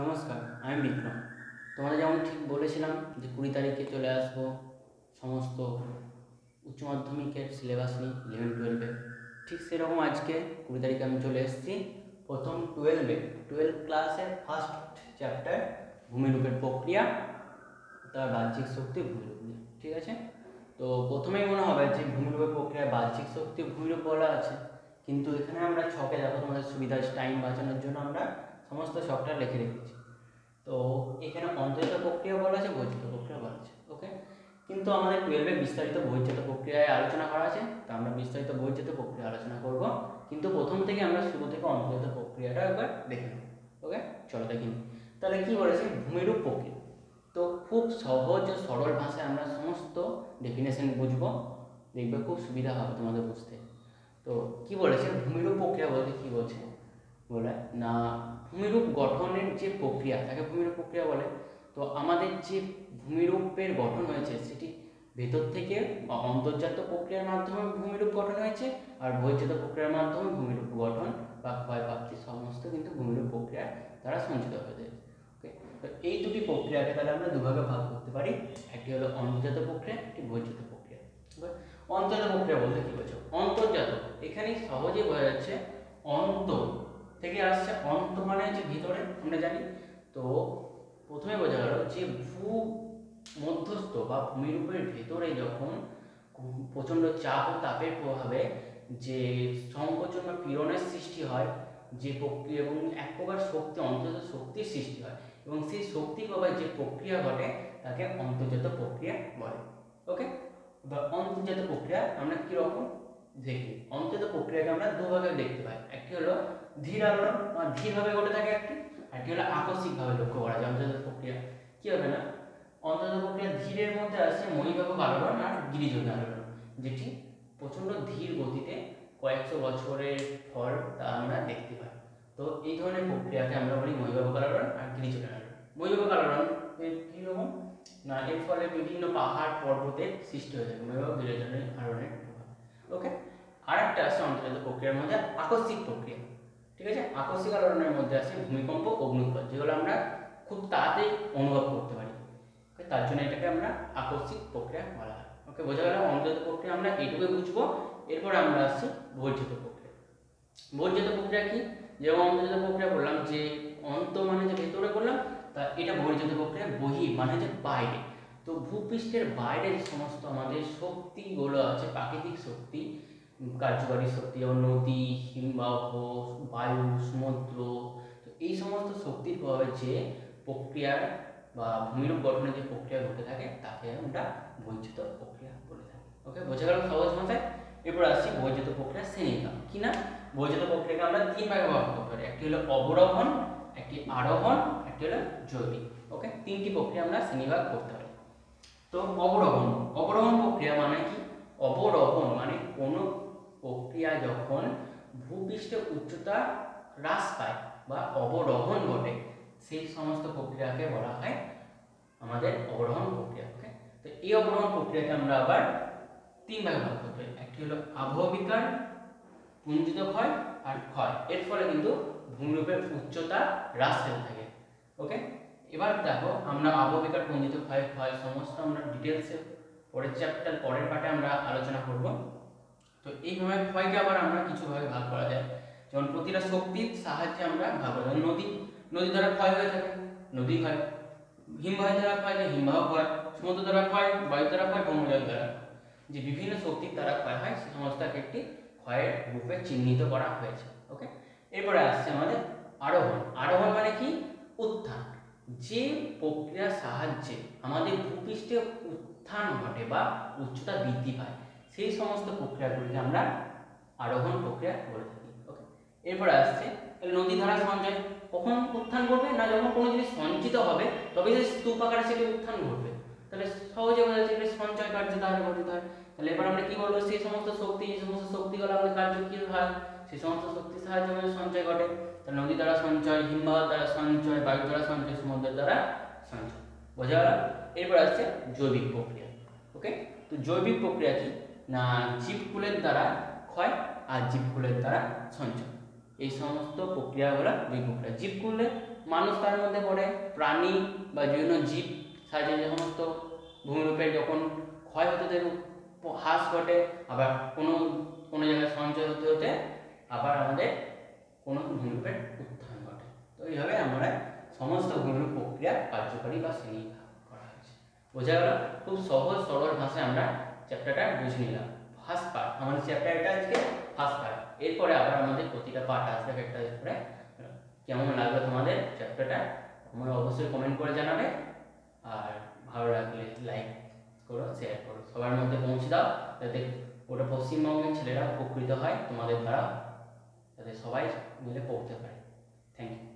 নমস্কার, আমি বিক্রম তোমাদের যেমন ঠিক বলেছিলাম যে কুড়ি তারিখে চলে আসব সমস্ত উচ্চ মাধ্যমিকের সিলেবাস নিয়ে ইলেভেন টুয়েলভে ঠিক সেরকম আজকে কুড়ি তারিখে আমি চলে এসেছি প্রথম টুয়েলভে টুয়েলভ ক্লাসের ফার্স্ট চ্যাপ্টার ভূমিরূপের প্রক্রিয়া, তার বাহ্যিক শক্তি ভূমিরূপ ঠিক আছে? তো প্রথমেই মনে হবে যে ভূমিরূপের প্রক্রিয়ায় বাহ্যিক শক্তি ভূমিরূপ বলা আছে। কিন্তু এখানে আমরা ছকে দেখো তোমাদের সুবিধা টাইম বাঁচানোর জন্য আমরা সমস্ত ছকটা লিখে রেখেছি। তো এখানে অন্তর্জাত প্রক্রিয়া বলা আছে বৈদ্যুত প্রক্রিয়া বলা আছে ওকে কিন্তু আমাদের টুয়েলভে বিস্তারিত বৈদ্যুত প্রক্রিয়ায় আলোচনা করা আছে, তো আমরা বিস্তারিত বৈদ্যুত প্রক্রিয়া আলোচনা করব। কিন্তু প্রথম থেকে আমরা শুরু থেকে অন্তর্জাত প্রক্রিয়াটা একবার দেখে নেব ওকে চলো দেখি। তাহলে কি বলেছে? ভূমিরূপ প্রক্রিয়া। তো খুব সহজ ও সরল ভাষায় আমরা সমস্ত ডেফিনেশন বুঝব। দেখবে খুব সুবিধা হবে তোমাদের বুঝতে। তো কি বলেছে? ভূমিরূপ প্রক্রিয়া বলতে কি বলছে বলে, না, ভূমিরূপ গঠনের যে প্রক্রিয়া, তাকে ভূমিরূপ প্রক্রিয়া বলে। তো আমাদের যে ভূমিরূপের গঠন হয়েছে, সেটি ভেতর থেকে বা অন্তর্জাত প্রক্রিয়ার মাধ্যমে ভূমিরূপ গঠন হয়েছে, আর বহির্জাত প্রক্রিয়ার মাধ্যমে ভূমিরূপ গঠন বা ক্ষয়প্রাপ্তি সমস্ত কিন্তু ভূমিরূপ প্রক্রিয়া দ্বারা সঞ্চিত হয়েছে ওকে তো এই দুটি প্রক্রিয়াকে তাহলে আমরা দুভাগে ভাগ করতে পারি। একটি হলো অন্তর্জাত প্রক্রিয়া, একটি বহির্জাত প্রক্রিয়া। অন্তর্জাত প্রক্রিয়া বলতে কি বলছো অন্তর্জাত, এখানেই সহজে বোঝা যাচ্ছে অন্ত থেকে আসছে অন্ত মানে হচ্ছে ভিতরে, আমরা জানি। তো প্রথমে বোঝা গেল যে ভূ মধ্যস্থ বা ভূমিরূপের ভেতরে যখন প্রচণ্ড চাপ ও তাপের প্রভাবে যে সংকোচন বা পীড়নের সৃষ্টি হয়, যে প্রক্রিয়া এবং এক প্রকার শক্তি, অন্তর্জাত শক্তির সৃষ্টি হয় এবং সেই শক্তি প্রবাহে যে প্রক্রিয়া ঘটে, তাকে অন্তর্জাত প্রক্রিয়া বলে। ওকে বা অন্তর্জাত প্রক্রিয়া আমরা কীরকম? দেখি, অন্তত প্রক্রিয়াকে আমরা দুভাবে দেখতে পাই। একটি হলো ধীর আলোড়ন, বা ধীরভাবে ঘটে থাকে একটি একটি হলো আকস্মিকভাবে লক্ষ্য করা যায় অন্তর্জাত প্রক্রিয়া। কী হবে না? অন্তত প্রক্রিয়া ধীরের মধ্যে আসছে মহিব্যাপক আলোড়ন আর গিরিজনী আলোড়ন, যেটি প্রচণ্ড ধীর গতিতে কয়েকশো বছরের ফল তা আমরা দেখতে পাই। তো এই ধরনের প্রক্রিয়াকে আমরা বলি মহিব্যাপক আলোড়ন আর গিরিজনী আলোড়ন। মহিব্যাপক আলোড়ন কীরকম না এর ফলে বিভিন্ন পাহাড় পর্বতের সৃষ্টি হয়ে থাকে। মহিব্যাপক গিরিজনী আলোড়নের ওকে আর একটা আছে অন্তর্জাত প্রক্রিয়ার মধ্যে আকস্মিক প্রক্রিয়া। ঠিক আছে? আকস্মিক আলোড়নের মধ্যে আছে ভূমিকম্প অগ্নুৎপাত যেগুলো আমরা খুব তাড়াতাড়ি অনুভব করতে পারি। তার জন্য এটাকে আমরা আকস্মিক প্রক্রিয়া বলা হয়। ওকে বোঝা গেল অন্তর্জাত প্রক্রিয়া আমরা এইটুকুই বুঝব। এরপর আমরা আসছি বর্জিত প্রক্রিয়া। বর্জিত প্রক্রিয়া কি? যেমন অন্তর্জাত প্রক্রিয়া বললাম যে অন্ত মানে যে ভেতরে বললাম, তা এটা বর্জিত প্রক্রিয়া বহি মানে যে বাইরে। তো ভূপৃষ্ঠের বাইরে যে সমস্ত আমাদের শক্তিগুলো আছে, প্রাকৃতিক শক্তি, কার্যকারী শক্তি যেমন নদী, হিমবাহ, বায়ু, সমুদ্র, তো এই সমস্ত শক্তির প্রভাবে যে প্রক্রিয়ার বা ভূমিরূপ গঠনের যে প্রক্রিয়া ঘটে থাকে, তাকে আমরা বৈচিত প্রক্রিয়া বলে থাকি। ওকে বোঝা গেল সহজ ভাষায় এরপর আসছি বৈচিত প্রক্রিয়া শ্রেণীকা কি না? বৈচিত প্রক্রিয়াকে আমরা তিন ভাগে ভাগ করতে পারি। একটি হলো অবরোহণ, একটি আরোহণ, একটি হলো জৈবিক। ওকে তিনটি প্রক্রিয়া আমরা শ্রেণীভাগ করতে পারি। তো অবরোহণ অবরোহণ প্রক্রিয়া মানে কি? অবরোহণ মানে কোনো প্রক্রিয়া যখন ভূপৃষ্ঠের উচ্চতা হ্রাস পায় বা অবরোহণ ঘটে, সেই সমস্ত প্রক্রিয়াকে বলা হয় আমাদের অবরোহণ প্রক্রিয়া ওকে তো এই অবরোহণ প্রক্রিয়াকে আমরা আবার তিন ভাগে ভাগ করতে পারি। একটি হলো আবহবিকার পুঞ্জিত ক্ষয় আর ক্ষয়। এর ফলে কিন্তু ভূমিরূপের উচ্চতা হ্রাস পেতে থাকে ওকে এবার দেখো, আমরা আবহবিকার পুঞ্জিত ক্ষয় ক্ষয় সমস্ত আমরা ডিটেলসে পরের চ্যাপ্টার পরের পার্টে আমরা আলোচনা করব। তো এইভাবে ক্ষয়কে আবার আমরা কিছু ভাবে ভাগ করা যায়। যেমন প্রতিটা শক্তির সাহায্যে আমরা ভাগ করা নদী নদী দ্বারা ক্ষয় হয়ে থাকে, নদী হয় হিমবাহের দ্বারা ক্ষয় যে হিমবাহ হয় সমুদ্র দ্বারা ক্ষয়, বায়ু দ্বারা ক্ষয় ব্রহ্মজল দ্বারা। যে বিভিন্ন শক্তির দ্বারা ক্ষয় হয়, সে সমস্ত একটি ক্ষয়ের রূপে চিহ্নিত করা হয়েছে। ওকে এরপরে আসছে আমাদের আরোহণ। আরোহণ মানে কি? উত্থান। যে প্রক্রিয়ার সাহায্যে আমাদের ভূপৃষ্ঠে উত্থান ঘটে বা উচ্চতা বৃদ্ধি পায়, সেই সমস্ত প্রক্রিয়াগুলিকে আমরা আরোহণ প্রক্রিয়া বলে থাকি। ওকে এরপরে আসছে নদী ধারা সঞ্চয়। কখন উত্থান ঘটবে? না, যখন কোনো জিনিস সঞ্চিত হবে তবে যে স্তূপ আকারে সেটি উত্থান ঘটবে। তাহলে সহজে বোঝা যাচ্ছে সঞ্চয় কার্য তাহলে গঠিত হয় তাহলে এবার আমরা কি বলব? সেই সমস্ত শক্তি, যে সমস্ত শক্তিগুলো আমাদের কার্য কি হয়? সেই সমস্ত শক্তির সাহায্যে সঞ্চয় ঘটে। তাহলে নদী দ্বারা সঞ্চয়, হিমবাহ দ্বারা সঞ্চয়, বায়ু দ্বারা সঞ্চয়, সমুদ্রের দ্বারা সঞ্চয়। বোঝা গেল? এরপর আসছে জৈবিক প্রক্রিয়া। ওকে? তো জৈবিক প্রক্রিয়া কি? না জীবকুলের দ্বারা ক্ষয় আর জীবকুলের দ্বারা সঞ্চয়। এই সমস্ত প্রক্রিয়া হলো দুই প্রক্রিয়া। জীব করলে মানুষ তার মধ্যে পড়ে, প্রাণী বা বিভিন্ন জীব সাহায্যে যে সমস্ত ভূমিরূপের যখন ক্ষয় হতে হ্রাস ঘটে, আবার কোনো কোনো জায়গায় সঞ্চয় হতে হতে আবার আমাদের কোনো ভূমিরূপের উত্থান ঘটে। তো এইভাবে আমরা সমস্ত ভূমিরূপ প্রক্রিয়া কার্যকরী বা শ্রেণি করা হয়েছে। বোঝা গেল? খুব সহজ, সরল ভাষায় আমরা চ্যাপ্টারটা বুঝে নিলাম। ফার্স্ট পার্ট আমাদের চ্যাপ্টার এটা আজকে ফার্স্ট পার্ট এরপরে আবার আমাদের প্রতিটা পার্ট আসবে একটা করে। কেমন লাগল তোমাদের চ্যাপ্টারটা তোমরা অবশ্যই কমেন্ট করে জানাবে। আর ভালো লাগলে লাইক করো শেয়ার করো। সবার মধ্যে পৌঁছে দাও। যাতে ওটা পশ্চিমবঙ্গের ছেলেরা উপকৃত হয়। তোমাদের দ্বারা যাতে সবাই মিলে পড়তে পারে থ্যাংক ইউ